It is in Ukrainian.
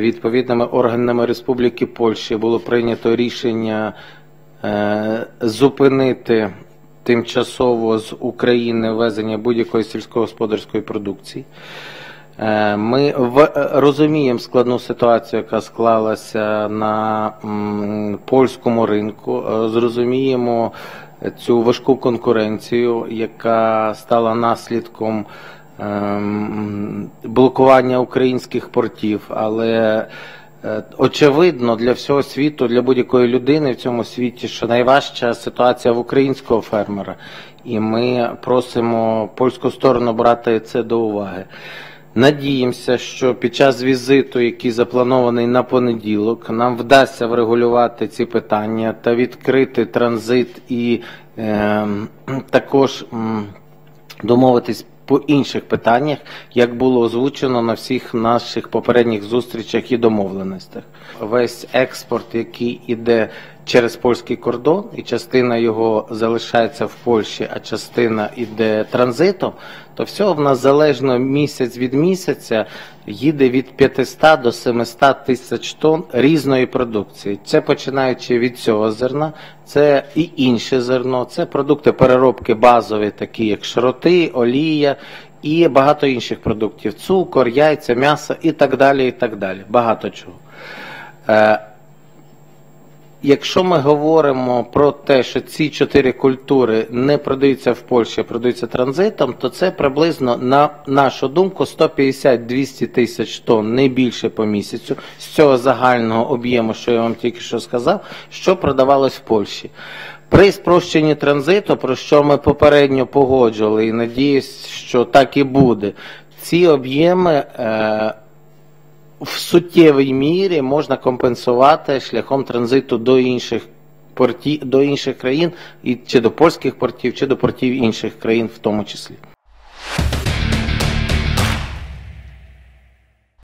Відповідними органами Республіки Польщі було прийнято рішення е, зупинити тимчасово з України ввезення будь-якої сільськогосподарської продукції. Е, Ми розуміємо складну ситуацію, яка склалася на польському ринку. Е, Зрозуміємо цю важку конкуренцію, яка стала наслідком блокування українських портів, але е, очевидно для всього світу, для будь-якої людини в цьому світі, що найважча ситуація в українського фермера, і ми просимо польську сторону брати це до уваги. Надіємося, що під час візиту, який запланований на понеділок, нам вдасться врегулювати ці питання та відкрити транзит і ем, також домовитись по інших питаннях, як було озвучено на всіх наших попередніх зустрічах і домовленостях. Весь експорт, який іде через польський кордон, і частина його залишається в Польщі, а частина іде транзитом, то всього в нас залежно місяць від місяця їде від 500 до 700 тисяч тонн різної продукції. Це починаючи від цього зерна, це і інше зерно, це продукти переробки базові, такі як шроти, олія і багато інших продуктів: цукор, яйця, м'ясо і так далі. і так далі. Багато чого. Якщо ми говоримо про те, що ці чотири культури не продаються в Польщі, а продаються транзитом, то це приблизно на нашу думку 150-200 тисяч тонн, не більше по місяцю з цього загального об'єму, що я вам тільки що сказав, що продавалось в Польщі. При спрощенні транзиту, про що ми попередньо погоджували, і надіюсь, що так і буде, ці об'єми. Е, в суттєвій мірі можна компенсувати шляхом транзиту до інших портів, до інших країн, і чи до польських портів, чи до портів інших країн в тому числі.